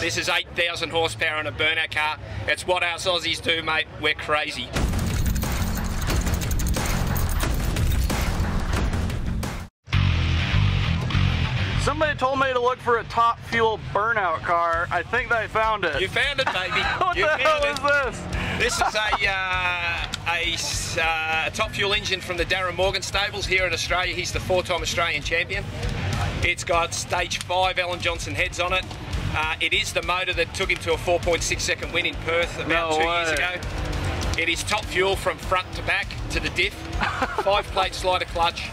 This is 8,000 horsepower in a burnout car. It's what us Aussies do, mate. We're crazy. Somebody told me to look for a top fuel burnout car. I think I found it. You found it, baby. what you the hell found is this? This is a, uh, a uh, top fuel engine from the Darren Morgan stables here in Australia. He's the four-time Australian champion. It's got stage five Alan Johnson heads on it. Uh, it is the motor that took him to a 4.6 second win in Perth about No two years ago. It is top fuel from front to back to the diff. Five plate slider clutch.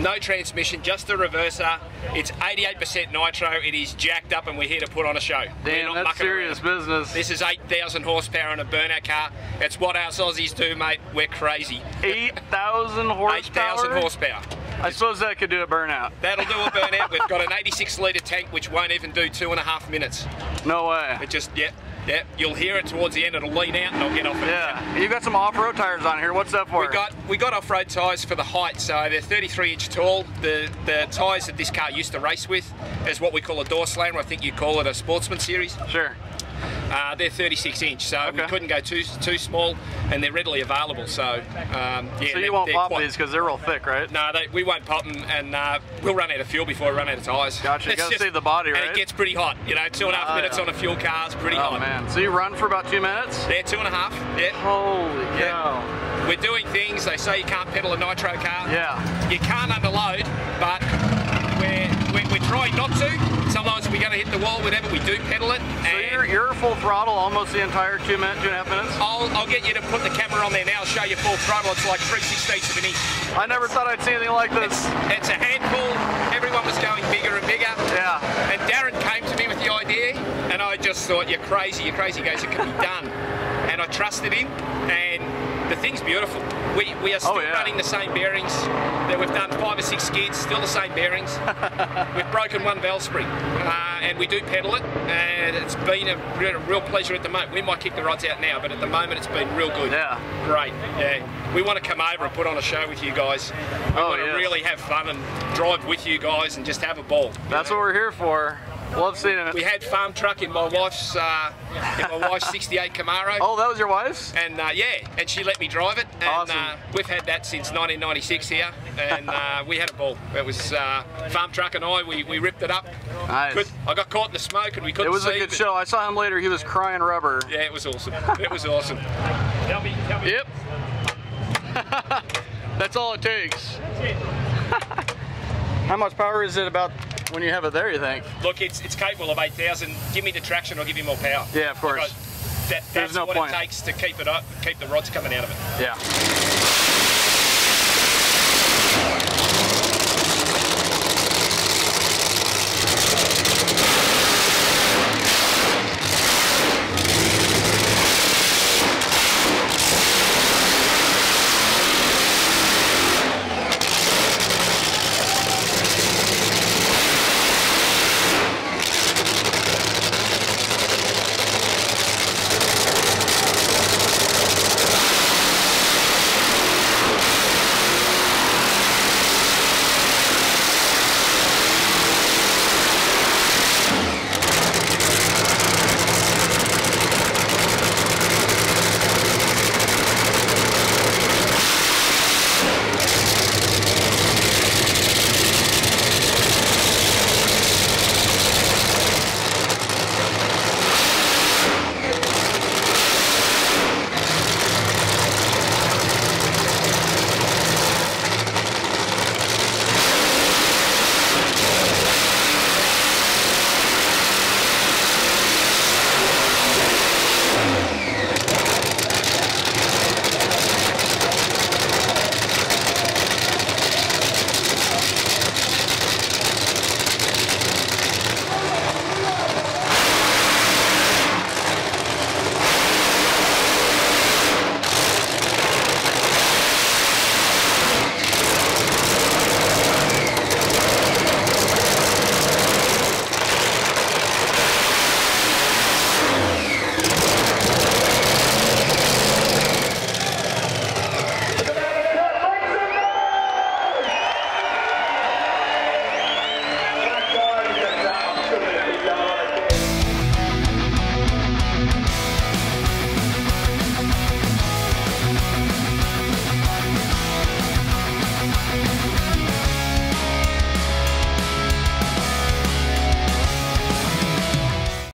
No transmission, just the reverser. It's 88% nitro. It is jacked up, and we're here to put on a show. We're Damn, not that's serious around. business. This is 8,000 horsepower in a burnout car. It's what our Aussies do, mate. We're crazy. 8,000 horsepower? 8,000 horsepower. I suppose that could do a burnout. That'll do a burnout. We've got an 86 litre tank which won't even do two and a half minutes. No way. It just, yep, yep. You'll hear it towards the end. It'll lean out and I'll get off it. Yeah. You've got some off-road tires on here. What's that for? We got we got off-road tyres for the height, so they're 33 inch tall. The the tyres that this car used to race with is what we call a door slammer. I think you call it a sportsman series. Sure. Uh, they're 36 inch, so we couldn't go too too small, and they're readily available. So um, yeah, So you won't pop quite- these because they're real thick, right? No, they, we won't pop them, and uh, we'll run out of fuel before we run out of tyres. Gotcha, you It's gotta save the body, right? And it gets pretty hot. You know, two and a half minutes yeah. on a fuel car is pretty Oh hot. man. So you run for about two minutes? They're two and a half. Yeah. Holy Yeah. cow. We're doing things. They say you can't pedal a nitro car. Yeah. You can't underload, but we're, we're, we're trying not to. We're going to hit the wall whenever we do pedal it. So and you're, you're full throttle almost the entire two minute, two and a half minutes? I'll, I'll get you to put the camera on there now. Show you full throttle. It's like 3 16ths of an inch. I never thought I'd see anything like this. It's, it's a handful. Everyone was going bigger and bigger. Yeah. And Darren came to me with the idea, and I just thought, you're crazy, you're crazy. He goes, it can be done. And I trusted him, and the thing's beautiful. We, we are still Oh, yeah. running the same bearings that we've done five or six skids, still the same bearings. we've broken one valve spring, uh, and we do pedal it, and it's been a real, real pleasure at the moment. We might kick the rods out now, but at the moment it's been real good. Yeah. Great, yeah. We want to come over and put on a show with you guys. We Oh, want to really have fun and drive with you guys and just have a ball. That's know? what we're here for. Love seeing it. We had farm truck in my wife's uh, in my wife's '68 Camaro, Oh, that was your wife's? and uh, yeah, and she let me drive it, and Awesome. uh, we've had that since 1996 here, and uh, we had a ball. It was uh, farm truck and I, we, we ripped it up. Nice. Could- I got caught in the smoke, and we couldn't It was a good but- show. I saw him later. He was crying rubber. Yeah, it was awesome. It was awesome. Tell me, tell me. Yep. That's all it takes. How much power is it about when you have it there, you think? Look, it's it's capable of 8,000. Give me the traction, I'll give you more power. Yeah, of course. That, There's that's no what point. it takes to keep it up, keep the rods coming out of it. Yeah.